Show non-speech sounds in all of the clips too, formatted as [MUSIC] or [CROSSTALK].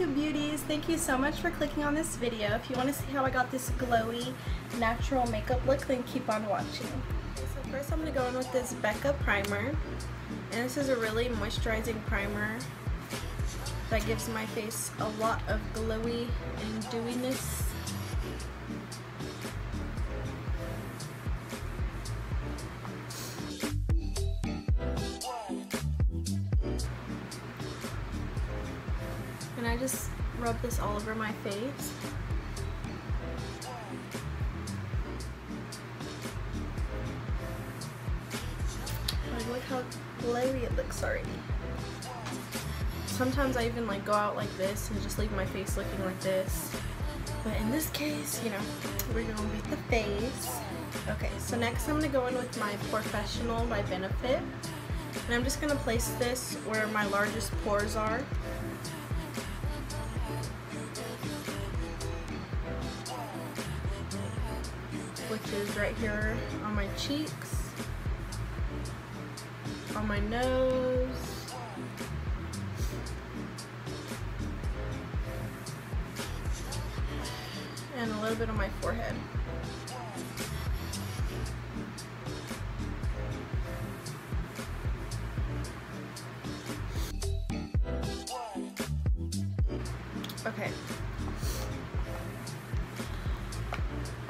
YouTube beauties. Thank you so much for clicking on this video. If you want to see how I got this glowy natural makeup look, then keep on watching. So first I'm going to go in with this Becca primer. And this is a really moisturizing primer that gives my face a lot of glowy and dewiness. I just rub this all over my face. Like, look how glowy it looks already. Sometimes I even like go out like this and just leave my face looking like this. But in this case, you know, we're gonna beat the face. Okay, so next I'm gonna go in with my POREfessional by Benefit. And I'm just gonna place this where my largest pores are. Is right here on my cheeks, on my nose, and a little bit on my forehead.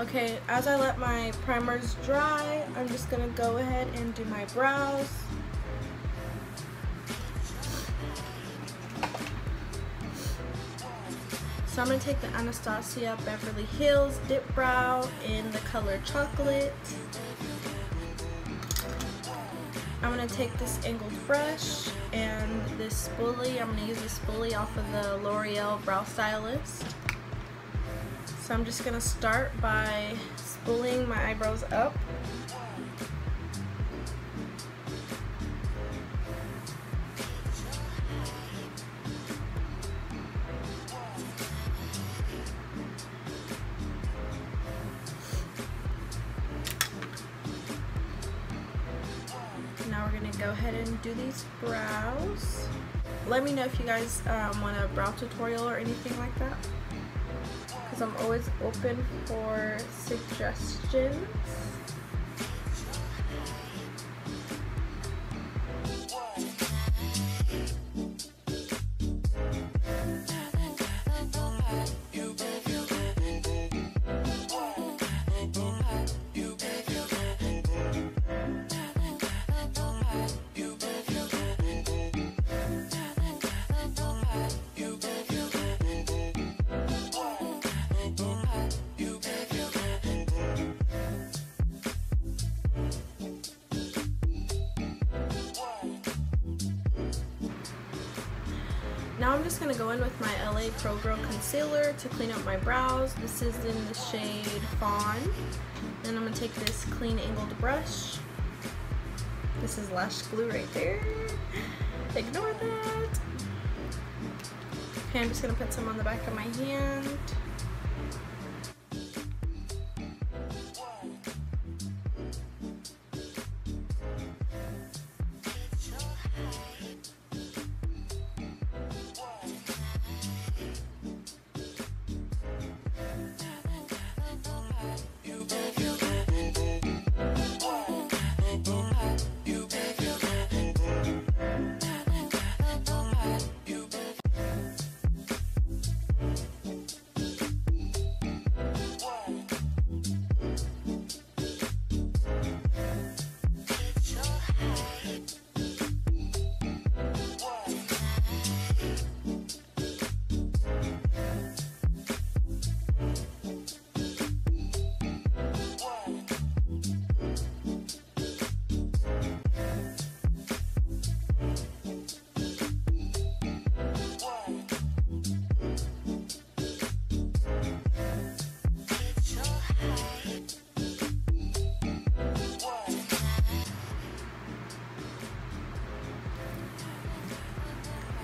Okay, as I let my primers dry, I'm just gonna go ahead and do my brows. So I'm to take the Anastasia Beverly Hills Dip Brow in the color Chocolate. I'm to take this angled brush and this spoolie. I'm to use this spoolie off of the L'Oreal Brow Stylist. So I'm just to start by spooling my eyebrows up. Now we're gonna go ahead and do these brows. Let me know if you guys um, want a brow tutorial or anything like that. I'm always open for suggestions. Now I'm just going to go in with my LA Pro Girl Concealer to clean up my brows. This is in the shade Fawn. Then I'm going to take this clean angled brush. This is lash glue right there. Ignore that. Okay, I'm just going to put some on the back of my hand.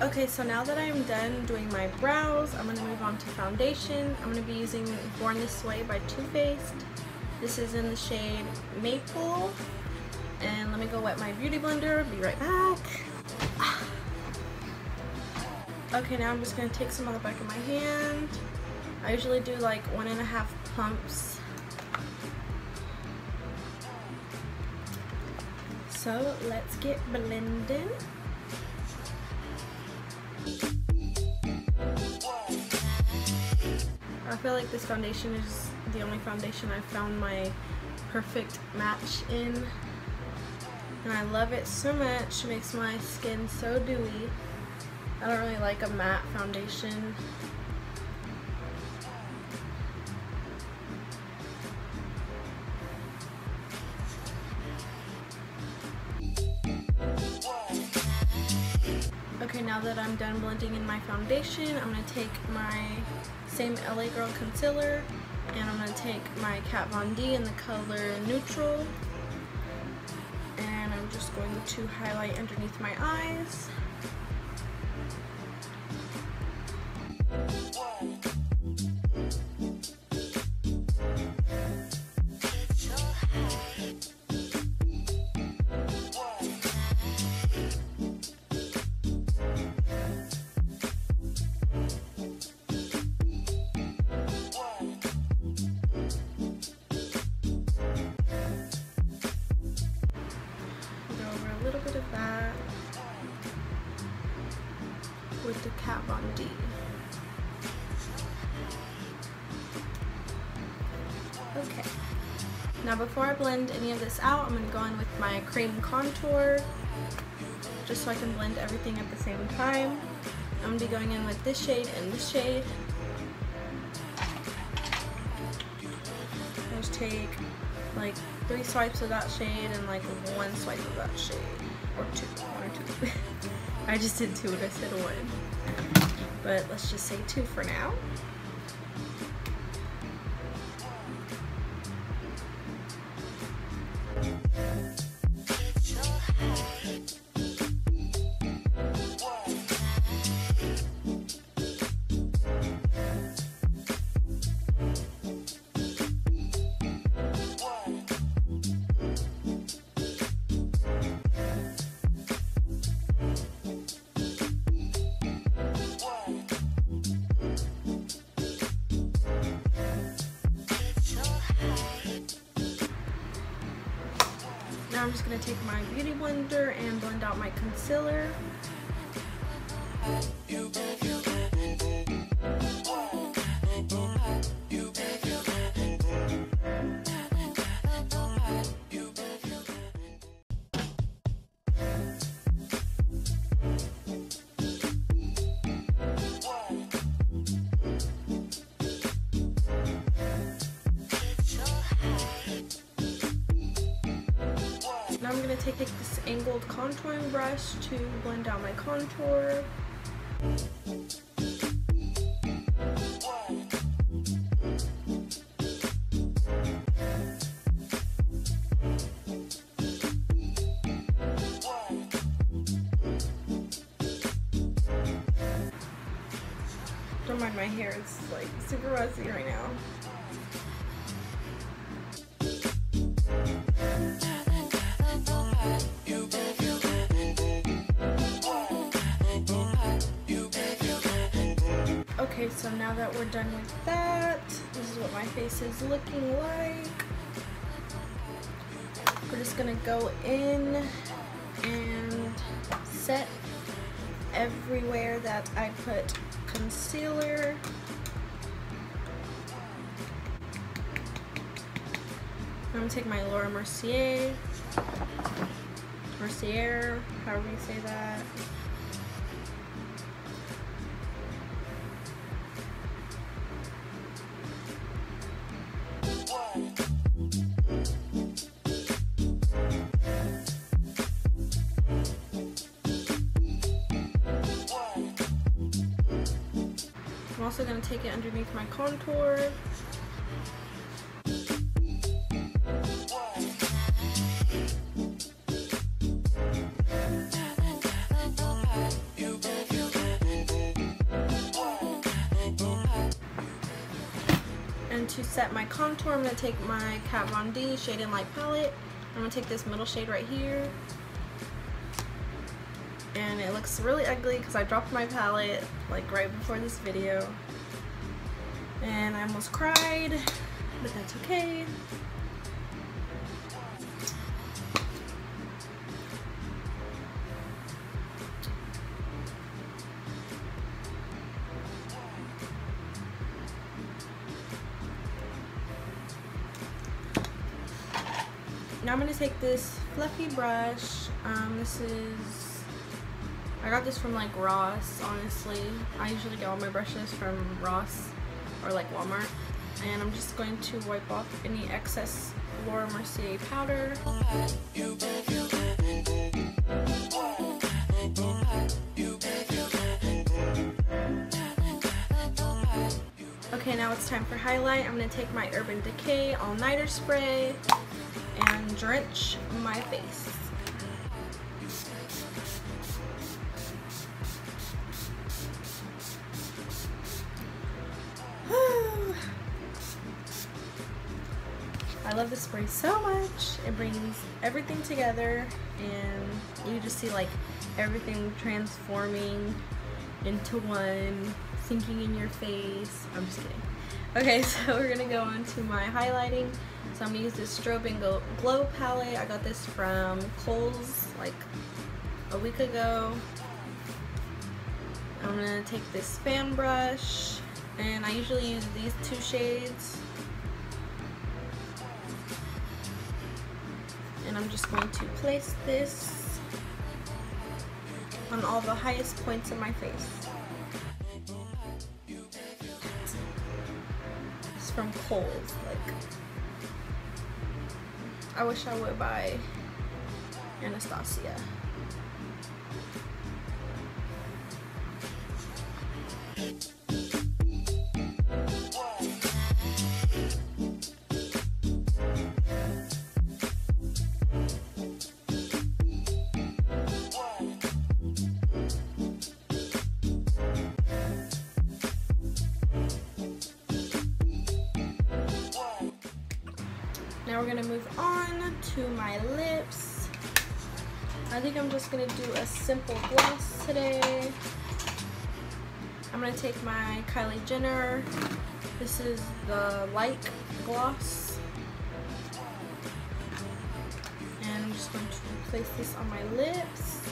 Okay, so now that I'm done doing my brows, I'm going to move on to foundation. I'm going to be using Born This Way by Too Faced. This is in the shade Maple. And let me go wet my beauty blender. Be right back. [SIGHS] Okay, now I'm just going to take some on the back of my hand. I usually do like one and a half pumps. So let's get blending. I feel like this foundation is the only foundation I've found my perfect match in. And I love it so much. It makes my skin so dewy. I don't really like a matte foundation. I'm done blending in my foundation, I'm going to take my same LA Girl concealer and I'm going to take my Kat Von D in the color Neutral and I'm just going to highlight underneath my eyes. D. Okay. Now before I blend any of this out, I'm going to go in with my cream contour just so I can blend everything at the same time. I'm going to be going in with this shade and this shade. Just take like three swipes of that shade and like one swipe of that shade. Or two, one or two. [LAUGHS] I just did two and I said one. But let's just say two for now. I'm just going to take my Beauty Blender and blend out my concealer. Going to take this angled contouring brush to blend out my contour. Don't mind my hair, it's like super messy right now. Okay, so now that we're done with that, this is what my face is looking like. We're just gonna go in and set everywhere that I put concealer. I'm gonna take my Laura Mercier, Mercier, however you say that. Take it underneath my contour. And to set my contour, I'm going to take my Kat Von D Shade and Light palette. I'm going to take this middle shade right here. and it looks really ugly because I dropped my palette like right before this video and I almost cried but that's okay Now I'm going to take this fluffy brush. Um, this is, I got this from like Ross, honestly. I usually get all my brushes from Ross or like Walmart. And I'm just going to wipe off any excess Laura Mercier powder. Okay, now it's time for highlight. I'm going to take my Urban Decay All Nighter Spray and drench my face. Love this spray so much. It brings everything together and you just see like everything transforming into one, sinking in your face. I'm just kidding. Okay, [LAUGHS] so we're gonna go on to my highlighting. So I'm gonna use this Strobe and Glow palette. I got this from Kohl's like a week ago. I'm gonna take this fan brush and I usually use these two shades. I'm just going to place this on all the highest points of my face. It's from Kohl's, like I wish I would buy Anastasia. Now we're gonna move on to my lips. I think I'm just gonna do a simple gloss today. I'm gonna take my Kylie Jenner. This is the light gloss. And I'm just going to place this on my lips.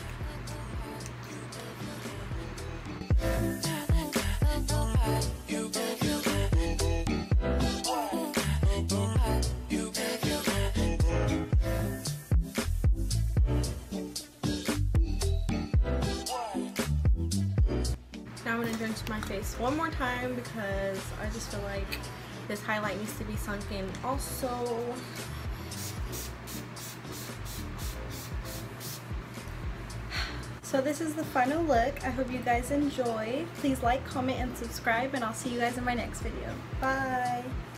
Now I'm going to drench my face one more time because I just feel like this highlight needs to be sunk in also. [SIGHS] So this is the final look. I hope you guys enjoy. Please like, comment, and subscribe, and I'll see you guys in my next video. Bye!